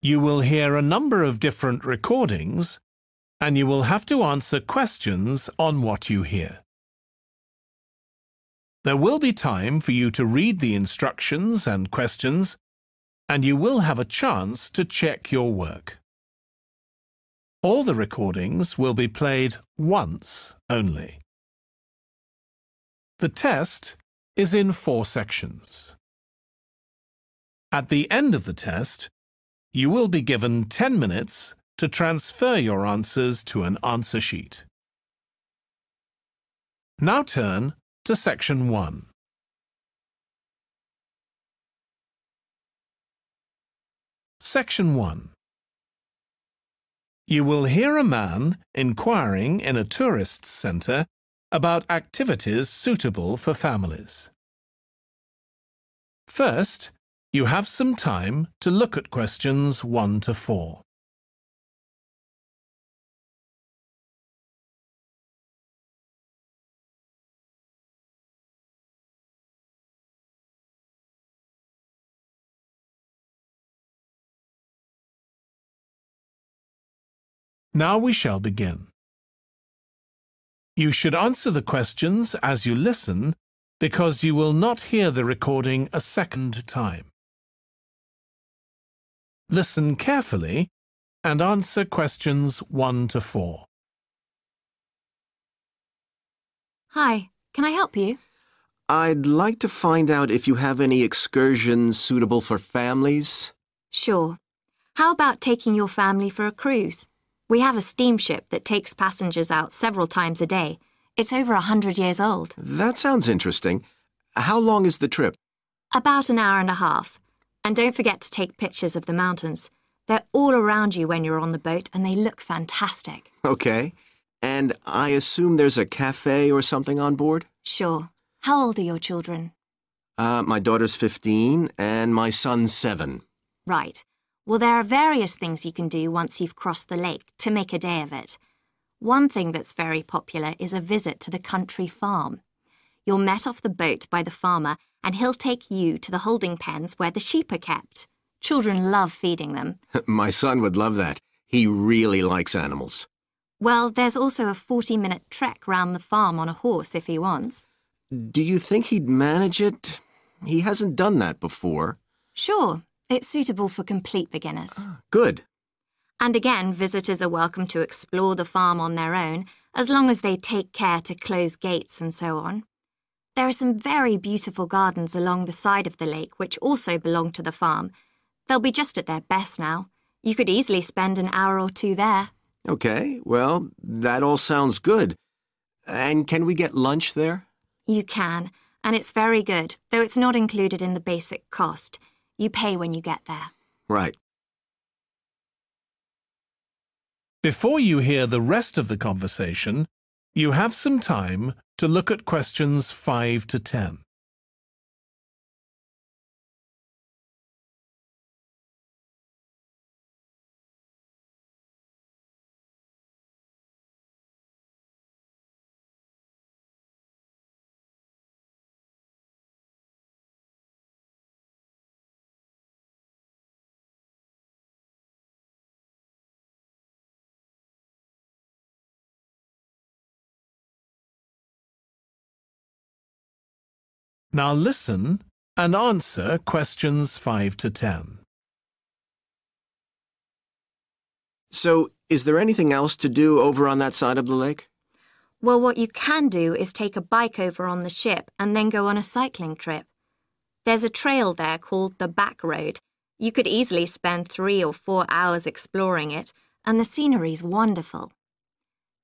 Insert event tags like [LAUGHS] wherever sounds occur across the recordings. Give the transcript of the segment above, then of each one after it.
You will hear a number of different recordings and you will have to answer questions on what you hear. There will be time for you to read the instructions and questions and you will have a chance to check your work. All the recordings will be played once only. The test is in four sections. At the end of the test, you will be given 10 minutes to transfer your answers to an answer sheet. Now turn to section 1. Section 1 You will hear a man inquiring in a tourist's centre about activities suitable for families. First, you have some time to look at questions 1 to 4. Now we shall begin. You should answer the questions as you listen because you will not hear the recording a second time. Listen carefully and answer questions 1 to 4. Hi, can I help you? I'd like to find out if you have any excursions suitable for families. Sure. How about taking your family for a cruise? We have a steamship that takes passengers out several times a day. It's over a hundred years old. That sounds interesting. How long is the trip? About an hour and a half. And don't forget to take pictures of the mountains. They're all around you when you're on the boat and they look fantastic. Okay. And I assume there's a cafe or something on board? Sure. How old are your children? Uh, my daughter's 15 and my son's 7. Right. Well, there are various things you can do once you've crossed the lake to make a day of it. One thing that's very popular is a visit to the country farm. You're met off the boat by the farmer and he'll take you to the holding pens where the sheep are kept. Children love feeding them. [LAUGHS] my son would love that. He really likes animals. Well, there's also a 40 minute trek round the farm on a horse if he wants. Do you think he'd manage it? He hasn't done that before. Sure, it's suitable for complete beginners. Ah, good. And again, visitors are welcome to explore the farm on their own, as long as they take care to close gates and so on. There are some very beautiful gardens along the side of the lake which also belong to the farm. They'll be just at their best now. You could easily spend an hour or two there. Okay, well, that all sounds good. And can we get lunch there? You can, and it's very good, though it's not included in the basic cost. You pay when you get there. Right. Before you hear the rest of the conversation, you have some time to look at questions 5 to 10. Now listen and answer questions 5 to 10. So, is there anything else to do over on that side of the lake? Well, what you can do is take a bike over on the ship and then go on a cycling trip. There's a trail there called the Back Road. You could easily spend three or four hours exploring it, and the scenery's wonderful.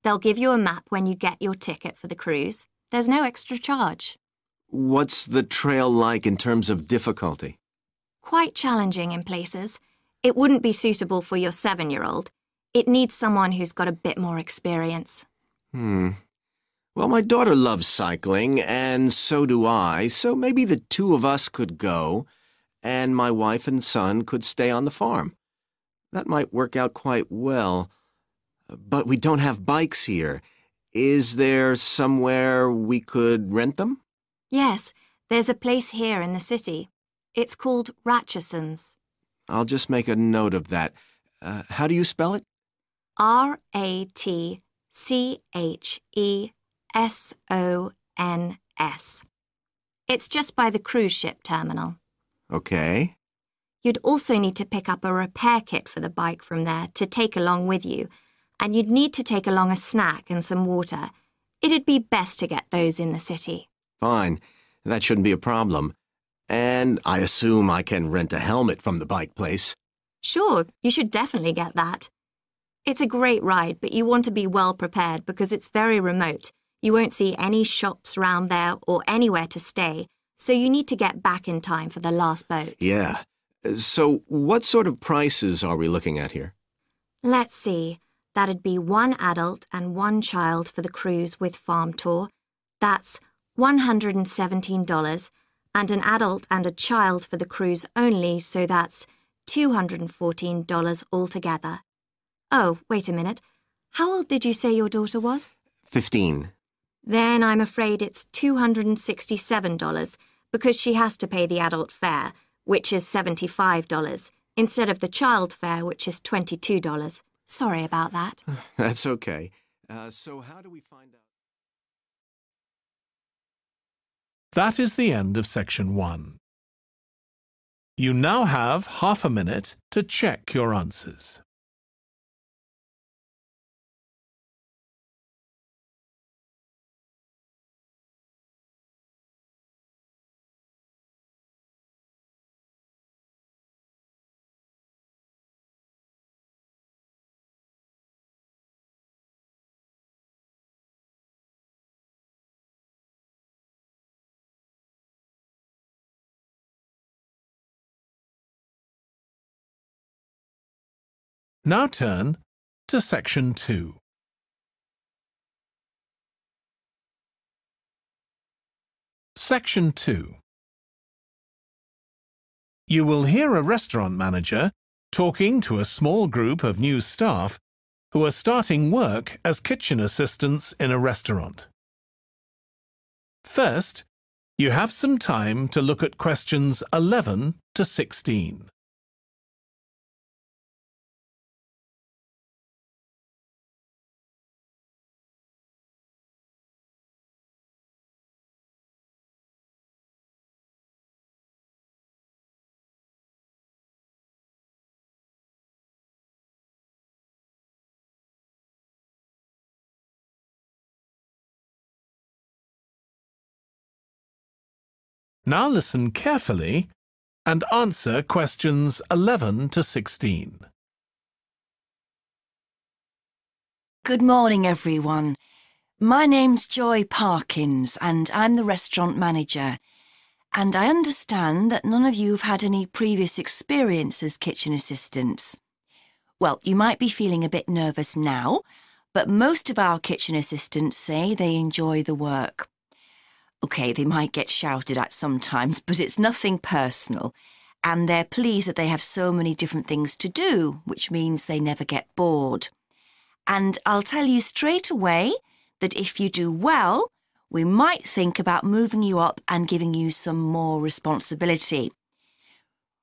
They'll give you a map when you get your ticket for the cruise. There's no extra charge. What's the trail like in terms of difficulty? Quite challenging in places. It wouldn't be suitable for your seven year old. It needs someone who's got a bit more experience. Hmm. Well, my daughter loves cycling, and so do I, so maybe the two of us could go, and my wife and son could stay on the farm. That might work out quite well. But we don't have bikes here. Is there somewhere we could rent them? Yes, there's a place here in the city. It's called Ratcheson's. I'll just make a note of that. Uh, how do you spell it? R A T C H E S O N S. It's just by the cruise ship terminal. Okay. You'd also need to pick up a repair kit for the bike from there to take along with you, and you'd need to take along a snack and some water. It'd be best to get those in the city. Fine. That shouldn't be a problem. And I assume I can rent a helmet from the bike place. Sure, you should definitely get that. It's a great ride, but you want to be well prepared because it's very remote. You won't see any shops round there or anywhere to stay, so you need to get back in time for the last boat. Yeah. So, what sort of prices are we looking at here? Let's see. That'd be one adult and one child for the cruise with farm tour. That's $117, and an adult and a child for the cruise only, so that's $214 altogether. Oh, wait a minute. How old did you say your daughter was? 15. Then I'm afraid it's $267 because she has to pay the adult fare, which is $75, instead of the child fare, which is $22. Sorry about that. [SIGHS] That's okay. Uh, so, how do we find out? That is the end of section one. You now have half a minute to check your answers. Now turn to section 2. Section 2. You will hear a restaurant manager talking to a small group of new staff who are starting work as kitchen assistants in a restaurant. First, you have some time to look at questions 11 to 16. Now listen carefully and answer questions 11 to 16. Good morning, everyone. My name's Joy Parkins, and I'm the restaurant manager. And I understand that none of you have had any previous experience as kitchen assistants. Well, you might be feeling a bit nervous now, but most of our kitchen assistants say they enjoy the work. OK, they might get shouted at sometimes, but it's nothing personal. And they're pleased that they have so many different things to do, which means they never get bored. And I'll tell you straight away that if you do well, we might think about moving you up and giving you some more responsibility.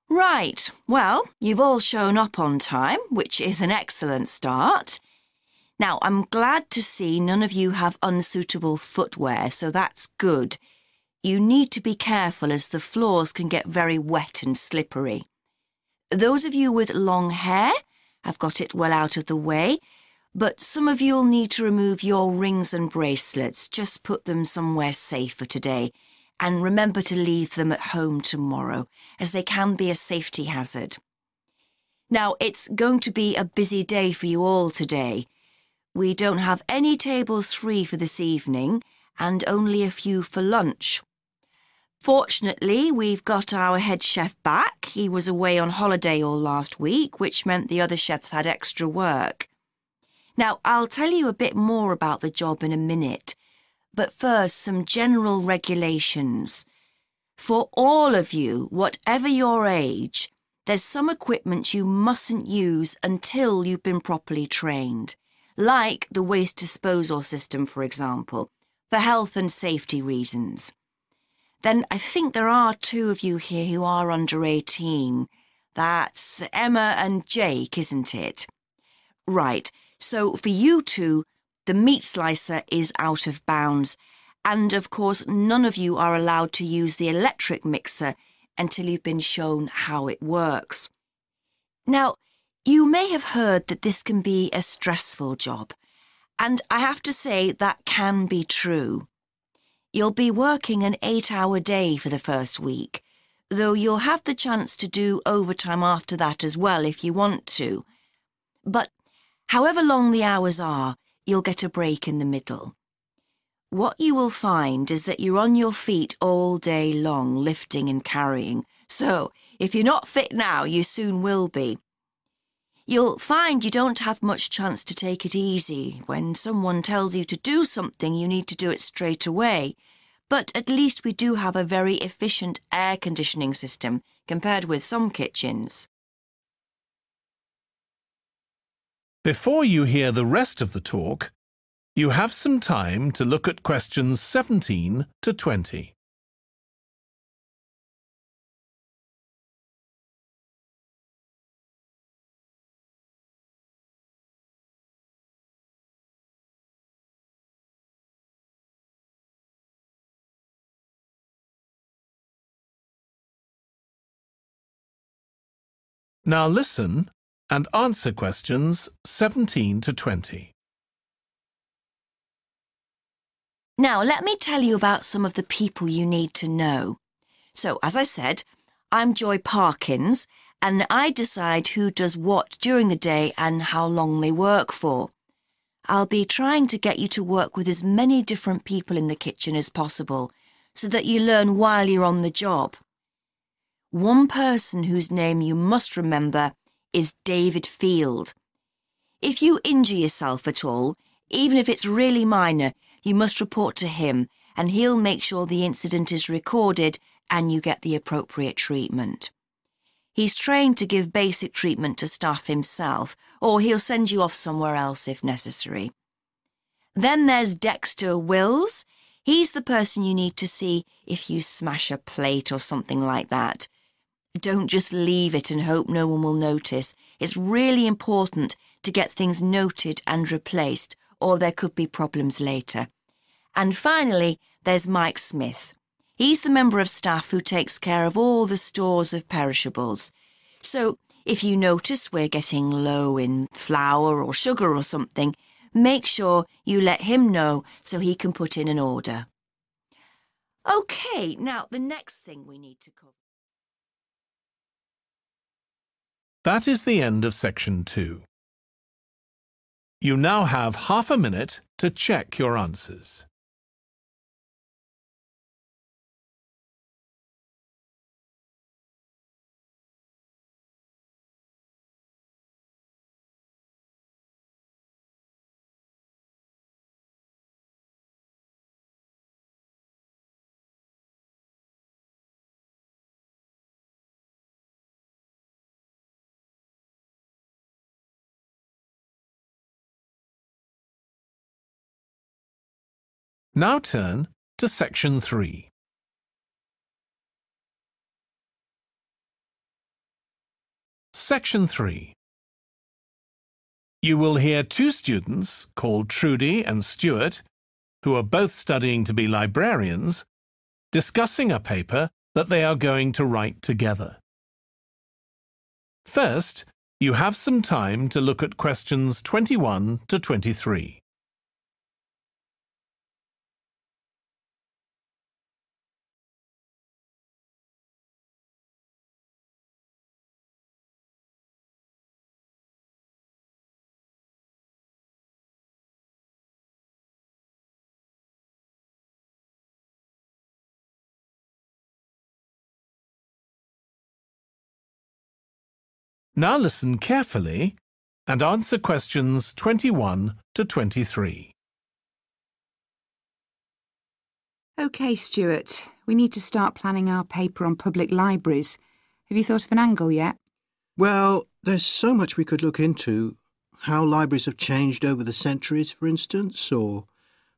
Right, well, you've all shown up on time, which is an excellent start. Now, I'm glad to see none of you have unsuitable footwear, so that's good. You need to be careful as the floors can get very wet and slippery. Those of you with long hair have got it well out of the way, but some of you'll need to remove your rings and bracelets. Just put them somewhere safer today. And remember to leave them at home tomorrow, as they can be a safety hazard. Now, it's going to be a busy day for you all today. We don't have any tables free for this evening and only a few for lunch. Fortunately, we've got our head chef back. He was away on holiday all last week, which meant the other chefs had extra work. Now, I'll tell you a bit more about the job in a minute, but first, some general regulations. For all of you, whatever your age, there's some equipment you mustn't use until you've been properly trained like the waste disposal system, for example, for health and safety reasons. Then I think there are two of you here who are under 18. That's Emma and Jake, isn't it? Right, so for you two, the meat slicer is out of bounds, and of course, none of you are allowed to use the electric mixer until you've been shown how it works. Now, you may have heard that this can be a stressful job, and I have to say that can be true. You'll be working an eight hour day for the first week, though you'll have the chance to do overtime after that as well if you want to. But however long the hours are, you'll get a break in the middle. What you will find is that you're on your feet all day long, lifting and carrying. So, if you're not fit now, you soon will be. You'll find you don't have much chance to take it easy. When someone tells you to do something, you need to do it straight away. But at least we do have a very efficient air conditioning system compared with some kitchens. Before you hear the rest of the talk, you have some time to look at questions 17 to 20. Now listen and answer questions 17 to 20. Now, let me tell you about some of the people you need to know. So, as I said, I'm Joy Parkins, and I decide who does what during the day and how long they work for. I'll be trying to get you to work with as many different people in the kitchen as possible so that you learn while you're on the job. One person whose name you must remember is David Field. If you injure yourself at all, even if it's really minor, you must report to him and he'll make sure the incident is recorded and you get the appropriate treatment. He's trained to give basic treatment to staff himself, or he'll send you off somewhere else if necessary. Then there's Dexter Wills. He's the person you need to see if you smash a plate or something like that. Don't just leave it and hope no one will notice. It's really important to get things noted and replaced, or there could be problems later. And finally, there's Mike Smith. He's the member of staff who takes care of all the stores of perishables. So, if you notice we're getting low in flour or sugar or something, make sure you let him know so he can put in an order. OK, now the next thing we need to cover. That is the end of section two. You now have half a minute to check your answers. Now turn to section 3. Section 3. You will hear two students called Trudy and Stuart, who are both studying to be librarians, discussing a paper that they are going to write together. First, you have some time to look at questions 21 to 23. Now listen carefully and answer questions 21 to 23. OK, Stuart. We need to start planning our paper on public libraries. Have you thought of an angle yet? Well, there's so much we could look into. How libraries have changed over the centuries, for instance, or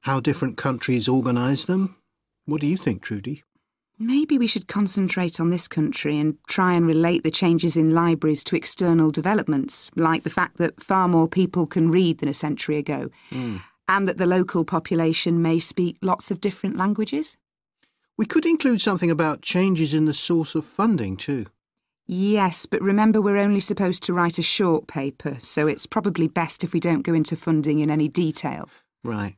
how different countries organise them. What do you think, Trudy? Maybe we should concentrate on this country and try and relate the changes in libraries to external developments, like the fact that far more people can read than a century ago, hmm. and that the local population may speak lots of different languages. We could include something about changes in the source of funding too. Yes, but remember we're only supposed to write a short paper, so it's probably best if we don't go into funding in any detail. Right.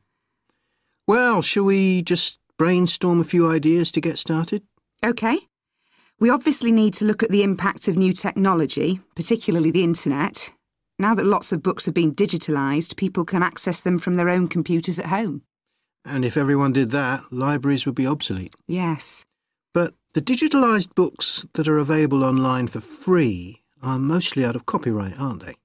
Well, shall we just brainstorm a few ideas to get started? OK. We obviously need to look at the impact of new technology, particularly the internet. Now that lots of books have been digitalised, people can access them from their own computers at home. And if everyone did that, libraries would be obsolete. Yes. But the digitalised books that are available online for free are mostly out of copyright, aren't they?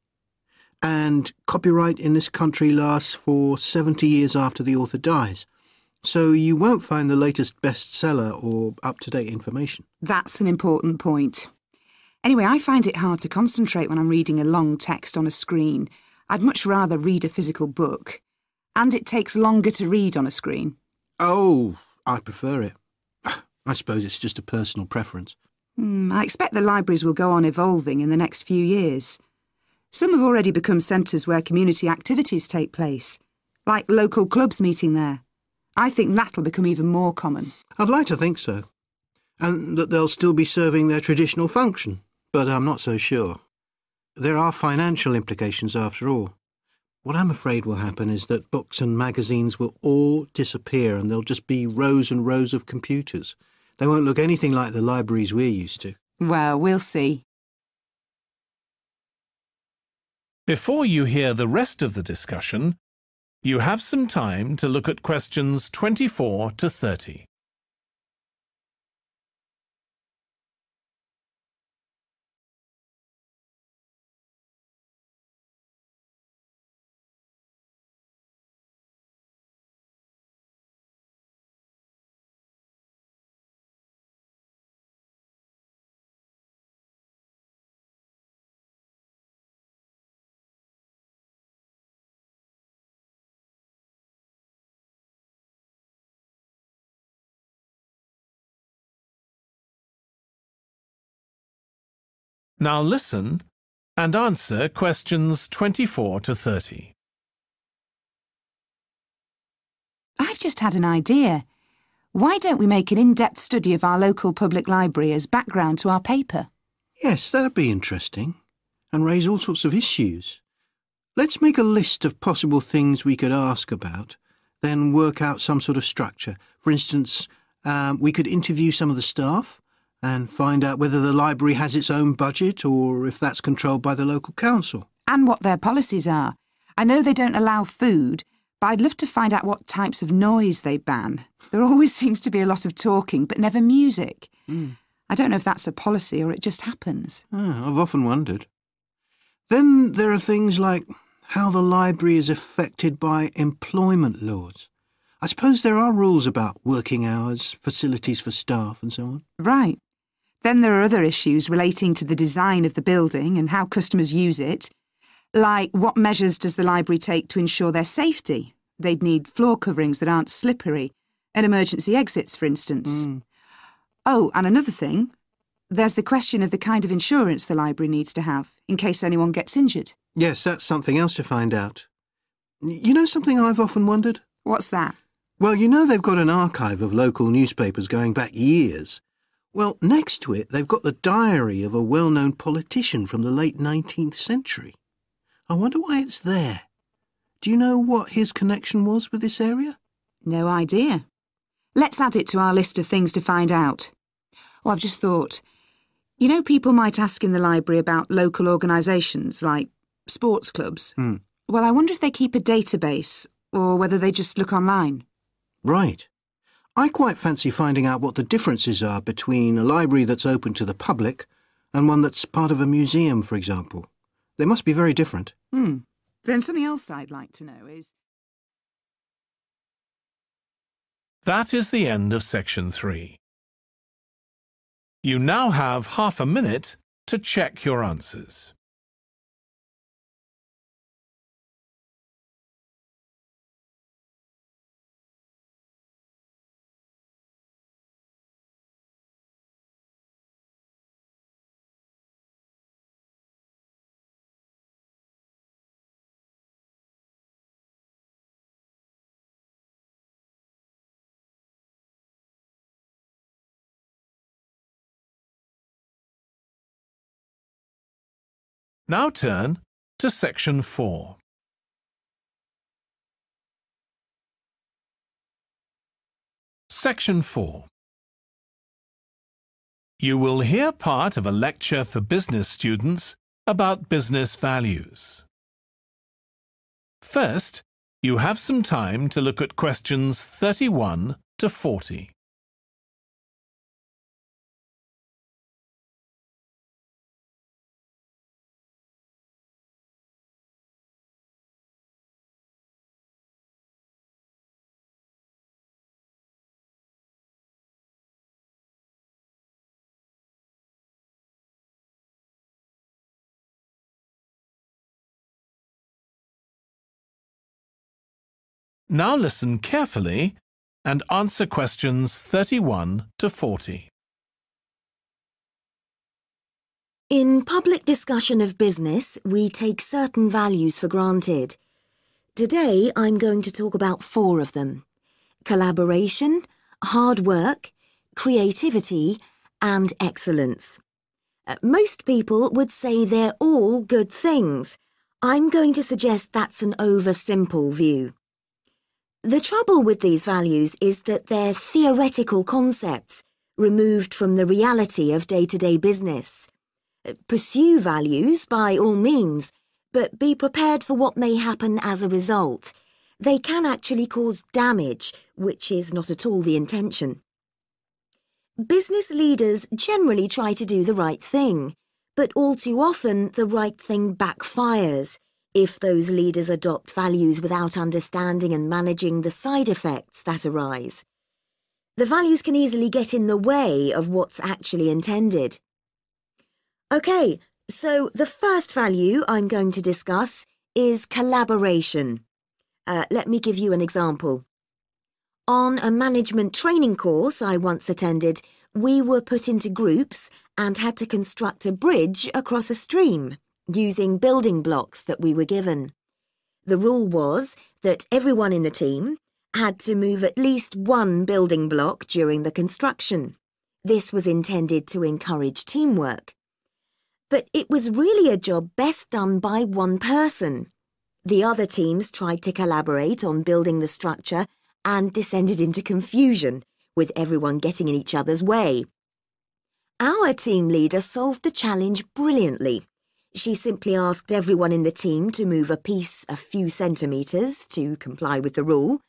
And copyright in this country lasts for 70 years after the author dies. So you won't find the latest bestseller or up to date information. That's an important point. Anyway, I find it hard to concentrate when I'm reading a long text on a screen. I'd much rather read a physical book. And it takes longer to read on a screen. Oh, I prefer it. [SIGHS] I suppose it's just a personal preference. Hmm, I expect the libraries will go on evolving in the next few years. Some have already become centres where community activities take place, like local clubs meeting there. I think that'll become even more common. I'd like to think so. And that they'll still be serving their traditional function, but I'm not so sure. There are financial implications after all. What I'm afraid will happen is that books and magazines will all disappear and there'll just be rows and rows of computers. They won't look anything like the libraries we're used to. Well, we'll see. Before you hear the rest of the discussion, you have some time to look at questions 24 to 30. Now listen and answer questions 24 to 30. I've just had an idea. Why don't we make an in-depth study of our local public library as background to our paper? Yes, that'd be interesting. And raise all sorts of issues. Let's make a list of possible things we could ask about, then work out some sort of structure. For instance, um, we could interview some of the staff and find out whether the library has its own budget or if that's controlled by the local council. And what their policies are. I know they don't allow food, but I'd love to find out what types of noise they ban. There always [LAUGHS] seems to be a lot of talking, but never music. I don't know if that's a policy or it just happens. Ah, I've often wondered. Then there are things like how the library is affected by employment laws. I suppose there are rules about working hours, facilities for staff, and so on. Right. Then there are other issues relating to the design of the building and how customers use it. Like, what measures does the library take to ensure their safety? They'd need floor coverings that aren't slippery, and emergency exits, for instance. Hmm. Oh, and another thing. There's the question of the kind of insurance the library needs to have in case anyone gets injured. Yes, that's something else to find out. You know something I've often wondered? What's that? Well, you know they've got an archive of local newspapers going back years. Well, next to it, they've got the diary of a well known politician from the late 19th century. I wonder why it's there. Do you know what his connection was with this area? No idea. Let's add it to our list of things to find out. Oh, I've just thought. You know, people might ask in the library about local organisations like sports clubs. Hmm. Well, I wonder if they keep a database or whether they just look online. Right. I quite fancy finding out what the differences are between a library that's open to the public and one that's part of a museum, for example. They must be very different. Hmm. Then something else I'd like to know is. That is the end of section 3. You now have half a minute to check your answers. Now turn to section 4. Section 4 You will hear part of a lecture for business students about business values. First, you have some time to look at questions 31 to 40. Now listen carefully and answer questions 31 to 40. In public discussion of business, we take certain values for granted. Today, I'm going to talk about four of them collaboration, hard work, creativity, and excellence. Uh, Most people would say they're all good things. I'm going to suggest that's an oversimple view. The trouble with these values is that they're theoretical concepts, removed from the reality of day-to-day business. Uh, Pursue values by all means, but be prepared for what may happen as a result. They can actually cause damage, which is not at all the intention. Business leaders generally try to do the right thing, but all too often the right thing backfires if those leaders adopt values without understanding and managing the side effects that arise. The values can easily get in the way of what's actually intended. OK, so the first value I'm going to discuss is collaboration. Uh, let me give you an example. On a management training course I once attended, we were put into groups and had to construct a bridge across a stream using building blocks that we were given. The rule was that everyone in the team had to move at least one building block during the construction. This was intended to encourage teamwork. But it was really a job best done by one person. The other teams tried to collaborate on building the structure and descended into confusion, with everyone getting in each other's way. Our team leader solved the challenge brilliantly. She simply asked everyone in the team to move a piece a few centimetres to comply with the rule,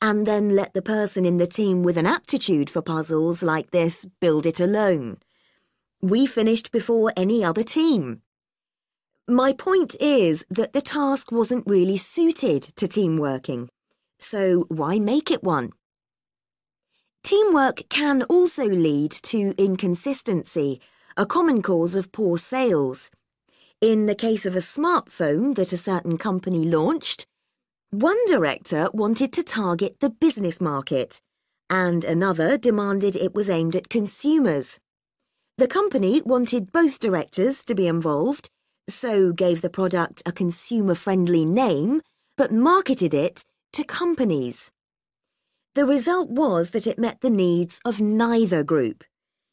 and then let the person in the team with an aptitude for puzzles like this build it alone. We finished before any other team. My point is that the task wasn't really suited to team working, so why make it one? Teamwork can also lead to inconsistency, a common cause of poor sales. In the case of a smartphone that a certain company launched, one director wanted to target the business market, and another demanded it was aimed at consumers. The company wanted both directors to be involved, so gave the product a consumer-friendly name, but marketed it to companies. The result was that it met the needs of neither group.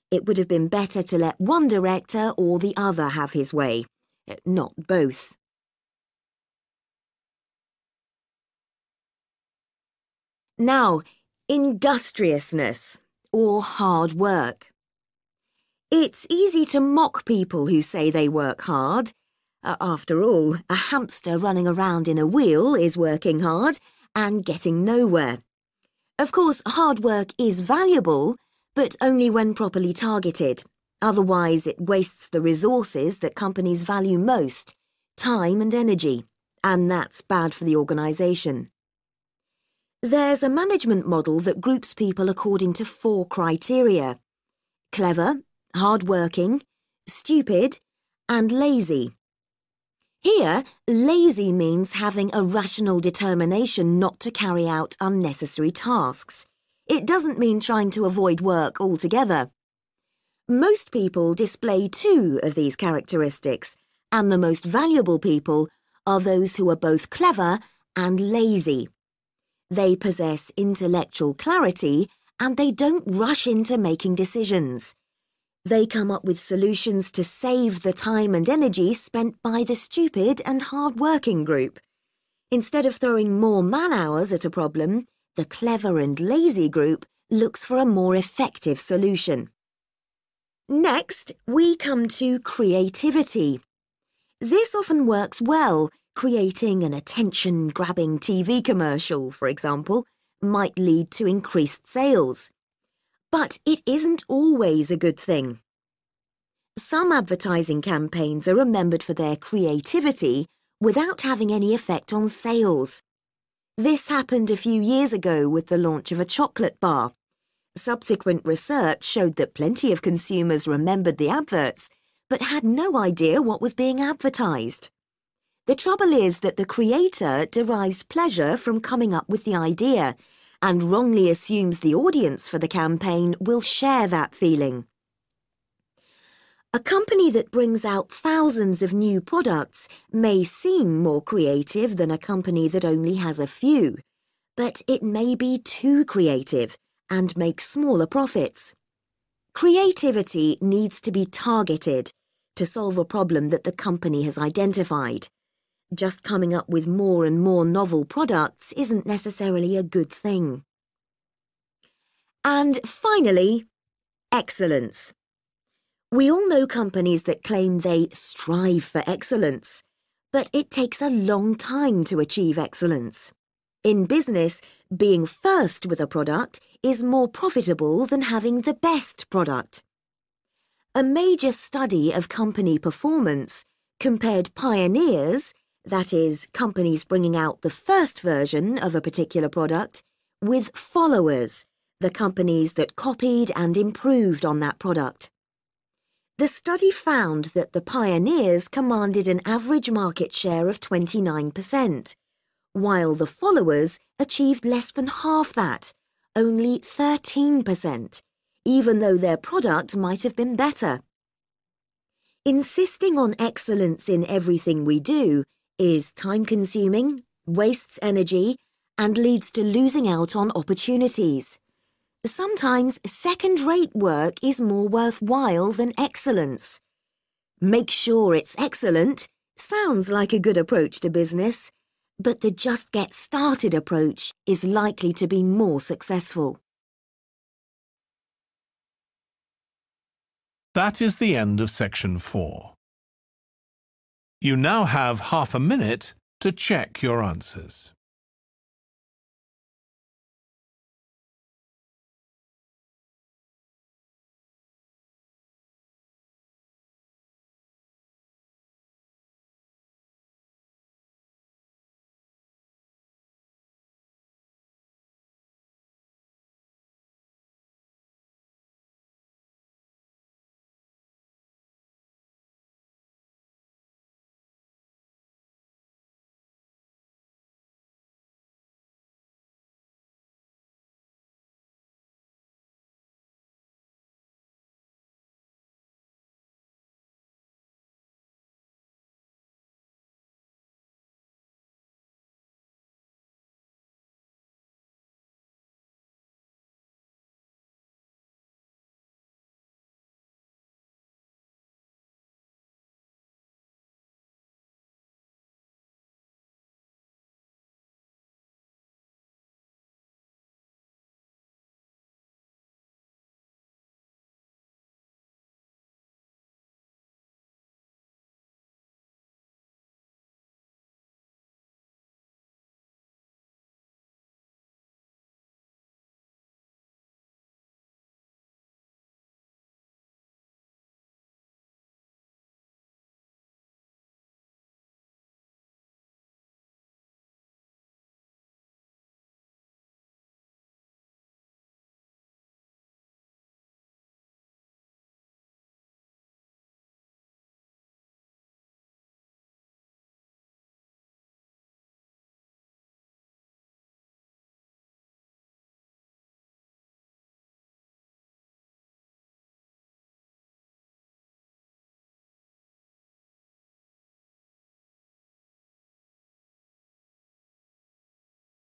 It would have been better to let one director or the other have his way Eh, not both. Now, industriousness, or hard work. It's easy to mock people who say they work hard. After all, a hamster running around in a wheel is working hard and getting nowhere. Of course, hard work is valuable, but only when properly targeted. Otherwise, it wastes the resources that companies value most time and energy, and that's bad for the organisation. There's a management model that groups people according to four criteria clever, hard-working, stupid, and lazy. Here, lazy means having a rational determination not to carry out unnecessary tasks. It doesn't mean trying to avoid work altogether. Most people display two of these characteristics, and the most valuable people are those who are both clever and lazy. They possess intellectual clarity and they don't rush into making decisions. They come up with solutions to save the time and energy spent by the stupid and hard-working group. Instead of throwing more man-hours at a problem, the clever and lazy group looks for a more effective solution. Next, we come to creativity. This often works well. Creating an attention-grabbing TV commercial, for example, might lead to increased sales. But it isn't always a good thing. Some advertising campaigns are remembered for their creativity without having any effect on sales. This happened a few years ago with the launch of a chocolate bar. Subsequent research showed that plenty of consumers remembered the adverts, but had no idea what was being advertised. The trouble is that the creator derives pleasure from coming up with the idea and wrongly assumes the audience for the campaign will share that feeling. A company that brings out thousands of new products may seem more creative than a company that only has a few, but it may be too creative and make smaller profits. Creativity needs to be targeted to solve a problem that the company has identified. Just coming up with more and more novel products isn't necessarily a good thing. And finally, excellence. We all know companies that claim they strive for excellence, but it takes a long time to achieve excellence. In business, being first with a product is more profitable than having the best product. A major study of company performance compared pioneers that is, companies bringing out the first version of a particular product, with followers, the companies that copied and improved on that product. The study found that the pioneers commanded an average market share of 29%, while the followers achieved less than half that, only 13%, even though their product might have been better. Insisting on excellence in everything we do is time-consuming, wastes energy, and leads to losing out on opportunities. Sometimes second-rate work is more worthwhile than excellence. Make sure it's excellent sounds like a good approach to business, but the just get started approach is likely to be more successful. That is the end of section 4. You now have half a minute to check your answers.